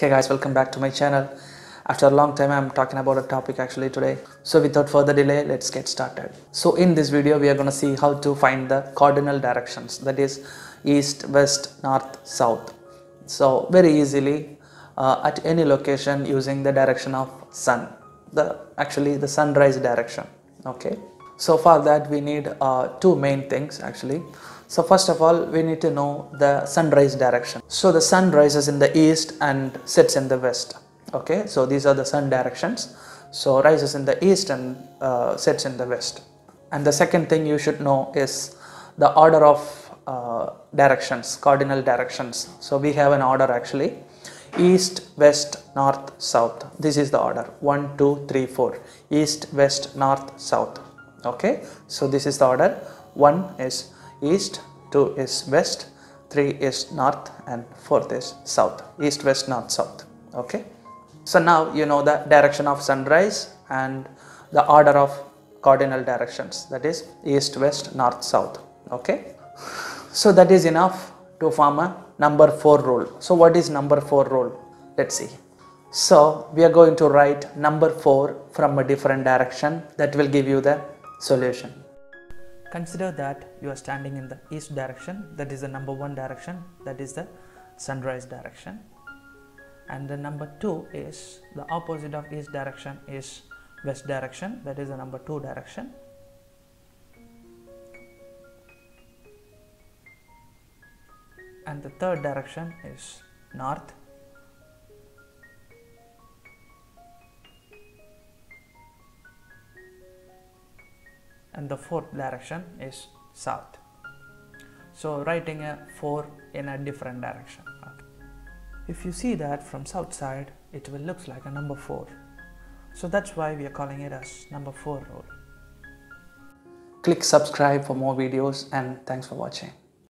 Hey guys, welcome back to my channel. After a long time, I'm talking about a topic actually today. So without further delay, let's get started. So in this video, we are going to see how to find the cardinal directions. That is east, west, north, south. So very easily uh, at any location using the direction of sun. The actually the sunrise direction. Okay. So for that we need uh, two main things actually. So first of all we need to know the sunrise direction. So the sun rises in the east and sets in the west. Okay, so these are the sun directions. So rises in the east and uh, sets in the west. And the second thing you should know is the order of uh, directions, cardinal directions. So we have an order actually east, west, north, south. This is the order 1, 2, 3, 4. East, west, north, south. Okay, so this is the order 1 is east, 2 is west, 3 is north, and 4th is south. East, west, north, south. Okay, so now you know the direction of sunrise and the order of cardinal directions that is east, west, north, south. Okay, so that is enough to form a number 4 rule. So what is number 4 rule? Let's see. So we are going to write number 4 from a different direction that will give you the solution. Consider that you are standing in the east direction that is the number 1 direction that is the sunrise direction. And the number 2 is the opposite of east direction is west direction that is the number 2 direction. And the third direction is north and the fourth direction is south. So writing a 4 in a different direction if you see that from south side it will looks like a number 4 so that's why we are calling it as number 4 rule. Click subscribe for more videos and thanks for watching